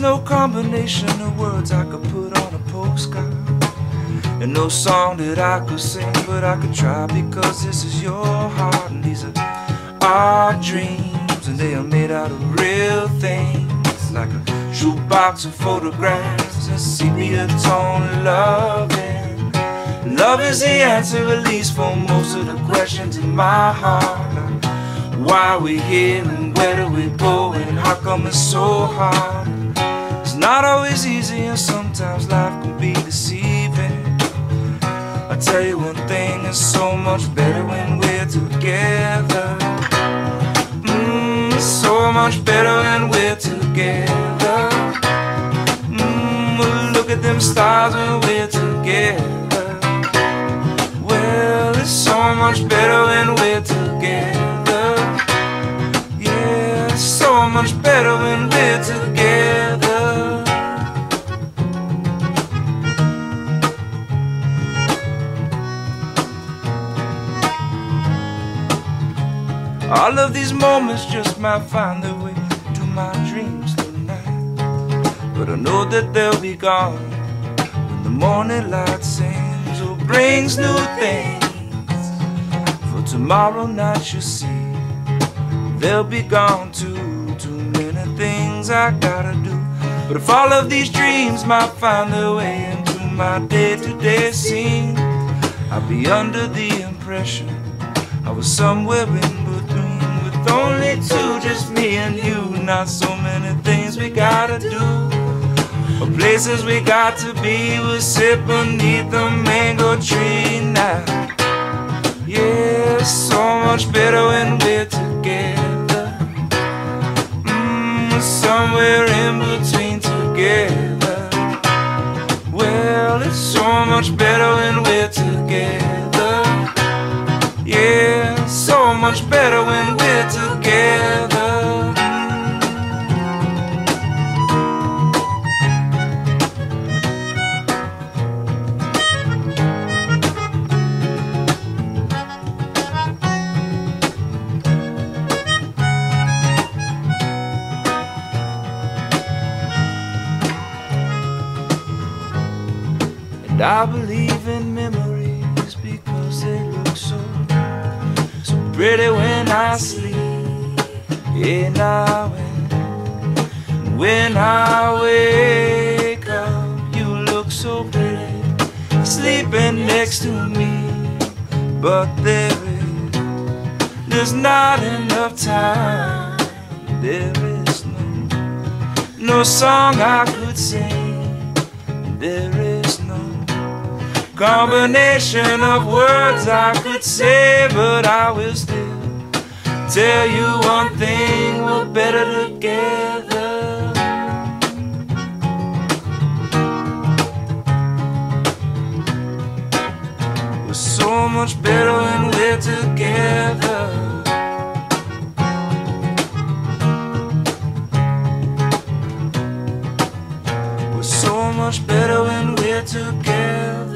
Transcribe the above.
no combination of words I could put on a postcard. And no song that I could sing, but I could try because this is your heart. And these are our dreams, and they are made out of real things. Like a shoebox of photographs and sepia tone loving. Love is the answer, at least for most of the questions in my heart. Why we here it's so hard? It's not always easy and sometimes life can be deceiving. I tell you one thing, it's so much better when we're together. Mmm, so much better when we're together. Mmm, look at them stars when we're together. Well, it's so much better when we're together. All of these moments just might find their way to my dreams tonight. But I know that they'll be gone when the morning light sings or brings new things. For tomorrow night you'll see they'll be gone too. Too many things I gotta do. But if all of these dreams might find their way into my day to day scene, I'll be under the impression I was somewhere in two, just me and you. Not so many things we gotta do, places we got to be. We'll sit beneath the mango tree now. Yeah, so much better when we're together. Mmm, somewhere in between together. Well, it's so much better when we're And I believe in memories because they look so, so pretty when I sleep. Yeah, now when, when I wake up, you look so pretty, sleeping next to me. But there is, there's not enough time. There is no, no song I could sing. There is combination of words I could say, but I will still tell you one thing: we're better together. We're so much better when we're together. We're so much better when we're together.